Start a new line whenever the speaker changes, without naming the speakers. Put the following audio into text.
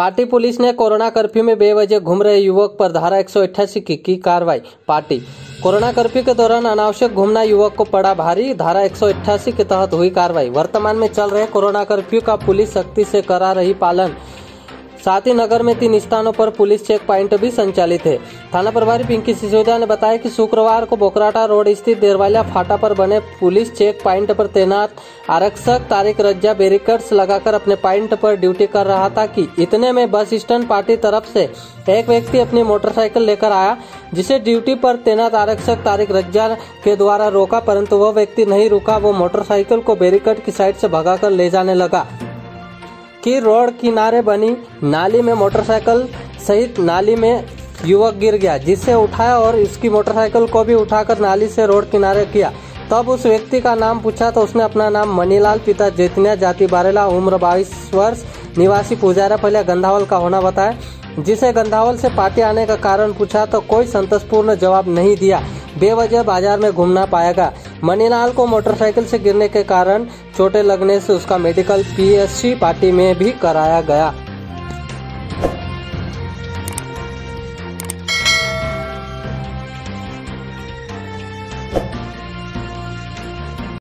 Party police ने corona curfew में बेवजह घूम रहे युवक पर धारा एक की की कार्रवाई। पार्टी। कोरोना कर्फ्यू के दौरान अनावश्यक घूमना युवक को पड़ा भारी, धारा एक सौ अठासी के तहत हुई कार्रवाई। वर्तमान में चल रहे कोरोना कर्फ्यू का पुलिस सख्ती से करा रही पालन। साथ ही नगर में तीन स्थानों पर पुलिस चेक प्वाइंट भी संचालित है। थाना प्रभारी पिंकी सिसोदिया ने बताया कि शुक्रवार को बोकराटा रोड स्थित देरवालिया फाटा पर बने पुलिस चेक प्वाइंट पर तैनात आरक्षक तारिक रज्जा बैरिकर्स लगाकर अपने पॉइंट पर ड्यूटी कर रहा था कि इतने में बस स्टैंड पार्टी तरफ़ से एक व्यक्ति अपनी मोटरसाइकिल लेकर आया, जिसे ड्यूटी पर तैनात आरक्षक तारिक रज्जा के द्वारा रोका, परंतु वह व्यक्ति नहीं रुका। वो मोटरसाइकिल को बैरिकेड की साइड से भगाकर ले जाने लगा। कि रोड किनारे बनी नाली में मोटरसाइकिल सहित नाली में युवक गिर गया, जिसे उठाया और इसकी मोटरसाइकिल को भी उठाकर नाली से रोड किनारे किया। तब उस व्यक्ति का नाम पूछा तो उसने अपना नाम मनीलाल, पिता जैतन्या, जाति बारेला, उम्र बाईस वर्ष, निवासी पुजारा पहले गंधावल का होना बताया, जिसे गंधावल से पार्टी आने का कारण पूछा तो कोई संतोषपूर्ण जवाब नहीं दिया। बेवजह बाज़ार में घूमना पाएगा मनीलाल को मोटरसाइकिल से गिरने के कारण चोटें लगने से उसका मेडिकल पीएससी पार्टी में भी कराया गया।